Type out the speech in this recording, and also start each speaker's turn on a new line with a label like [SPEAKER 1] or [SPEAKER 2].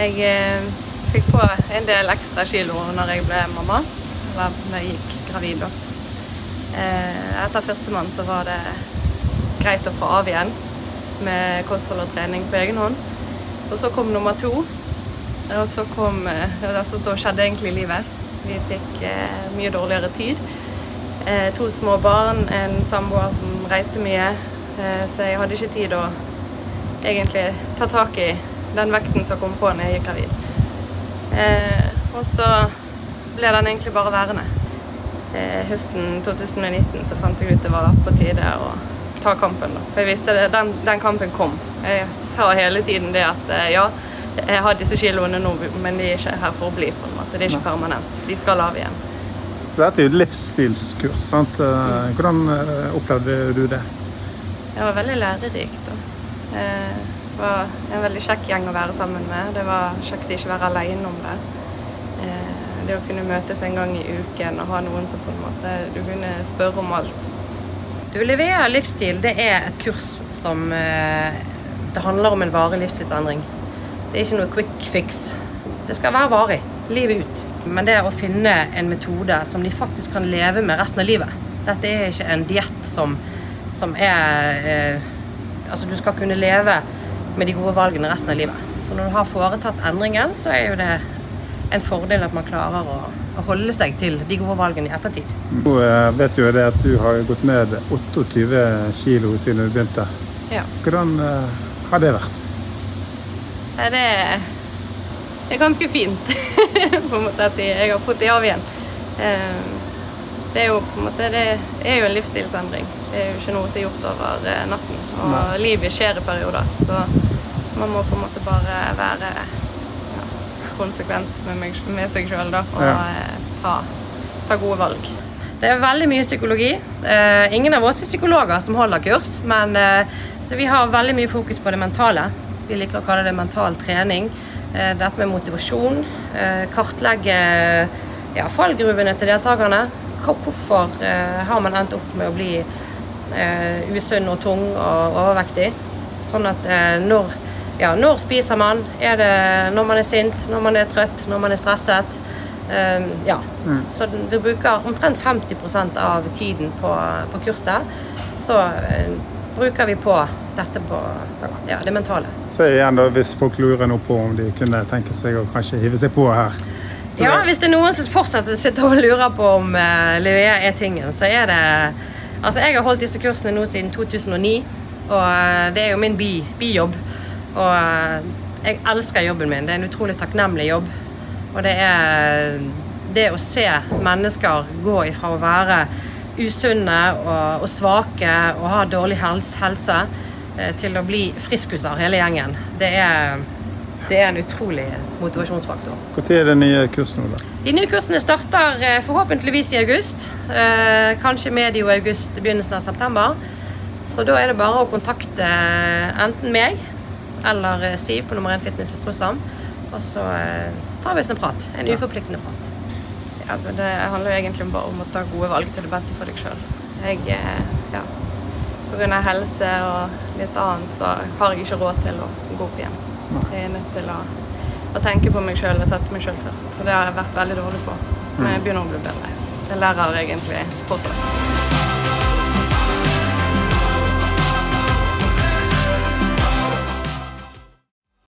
[SPEAKER 1] Jeg eh, fikk på en del ekstra kilo når jeg ble mamma, eller når jeg gikk gravid. da. Eh, etter førstemann så var det greit å få av igjen med kosthold og trening på egen hånd. Og så kom nummer to, og så kom eh, altså, Da skjedde egentlig livet. Vi fikk eh, mye dårligere tid. Eh, to små barn, en samboer som reiste mye, eh, så jeg hadde ikke tid å egentlig ta tak i den vekten som kom på når jeg gikk gravid. Eh, og så ble den egentlig bare værende. Eh, høsten 2019 så fant jeg ut det var på tide å ta kampen. da. For jeg visste det, den, den kampen kom. Jeg sa hele tiden det at eh, ja, jeg har disse kiloene nå, men de er ikke her for å bli. på en måte. Det er ikke permanent. De skal av igjen.
[SPEAKER 2] Dette er jo et livsstilskurs. sant? Eh, Hvordan eh, opplevde du det?
[SPEAKER 1] Det var veldig lærerikt. da. Eh, Det var en veldig kjekk gjeng å være sammen med. Det var kjekt å ikke være alene om det. Eh, Det å kunne møtes en gang i uken og ha noen som på en måte du kunne spørre om alt.
[SPEAKER 3] Du, leverer livsstil det er et kurs som eh, Det handler om en varig livsstilsendring. Det er ikke noe quick fix. Det skal være varig. Livet ut. Men det å finne en metode som de faktisk kan leve med resten av livet. Dette er ikke en diett som, som er eh, Altså, du skal kunne leve med de gode valgene resten av livet. Så når du har foretatt endringen, så er jo det en fordel at man klarer å, å holde seg til de gode valgene i ettertid.
[SPEAKER 2] Nå eh, vet jo det at du har gått ned 28 kilo siden du begynte.
[SPEAKER 1] Ja.
[SPEAKER 2] Hvordan eh, har det vært?
[SPEAKER 1] Det er, det er ganske fint på en måte at jeg har fått det av igjen. Det er jo på en måte, det er jo en livsstilsendring. Det er jo ikke noe som er gjort over eh, natten. Og
[SPEAKER 2] Nei.
[SPEAKER 1] livet skjer i perioder. Så man må på en måte bare være ja, konsekvent med, meg, med seg sjøl og
[SPEAKER 2] Ja.
[SPEAKER 1] eh, ta, ta gode valg.
[SPEAKER 3] Det er veldig mye psykologi. Eh, ingen av oss er psykologer som holder kurs, men eh, så vi har veldig mye fokus på det mentale. Vi liker å kalle det mental trening. Eh, dette med motivasjon. Eh, kartlegge ja, fallgruvene til deltakerne. Hvorfor eh, har man endt opp med å bli eh, usunn og tung og overvektig? Sånn at eh, når, ja, når spiser man? Er det når man er sint, når man er trøtt, når man er stresset? Eh, ja. Så den- vi bruker omtrent 50% av tiden på, på kurset. Så eh, bruker vi på dette på ja, det mentale.
[SPEAKER 2] Så igjen da, Hvis folk lurer nå på om de kunne tenke seg å kanskje hive seg på her.
[SPEAKER 3] Ja, hvis det er noen som fortsatt sitter og lurer på om uh, Levea er tingen, så er det Altså, jeg har holdt disse kursene nå siden 2009, og eh, det er jo min bi, bijobb. Og eh, jeg elsker jobben min. Det er en utrolig takknemlig jobb. Og det er det å se mennesker gå ifra å være usunne og, og svake og ha dårlig helse, helse, eh, til å bli friskuser, hele gjengen. Det er, det er en utrolig motivasjonsfaktor.
[SPEAKER 2] Når er de nye kursene? da?
[SPEAKER 3] De nye kursene starter eh, forhåpentligvis i august. Eh, kanskje medio august, begynnelsen av september. Så da er det bare å kontakte eh, enten meg eller Siv på nummer 1 Fitness i Strussam. Og så tar vi oss en prat. En uforpliktende prat.
[SPEAKER 1] Ja, altså det handler jo egentlig bare om å ta gode valg til det beste for deg sjøl. Jeg, ja, Pga. helse og litt annet så har jeg ikke råd til å gå opp igjen. Jeg er nødt til å, å tenke på meg sjøl og sette meg sjøl først. Og det har jeg vært veldig dårlig på. Men jeg begynner å bli bedre. Jeg lærer egentlig fortsatt.